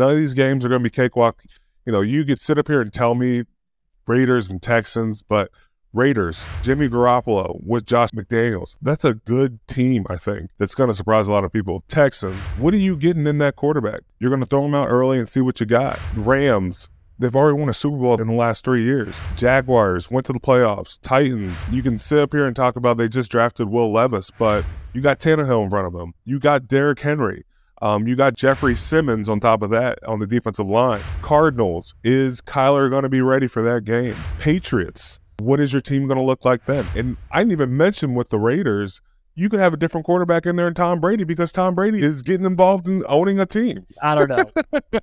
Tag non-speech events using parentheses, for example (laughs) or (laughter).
None of these games are going to be cakewalk. You know, you could sit up here and tell me Raiders and Texans, but Raiders, Jimmy Garoppolo with Josh McDaniels. That's a good team, I think, that's going to surprise a lot of people. Texans, what are you getting in that quarterback? You're going to throw him out early and see what you got. Rams, they've already won a Super Bowl in the last three years. Jaguars went to the playoffs. Titans, you can sit up here and talk about they just drafted Will Levis, but you got Tannehill in front of them. You got Derrick Henry. Um, you got Jeffery Simmons on top of that on the defensive line. Cardinals, is Kyler going to be ready for that game? Patriots, what is your team going to look like then? And I didn't even mention with the Raiders, you could have a different quarterback in there than Tom Brady because Tom Brady is getting involved in owning a team. I don't know. (laughs)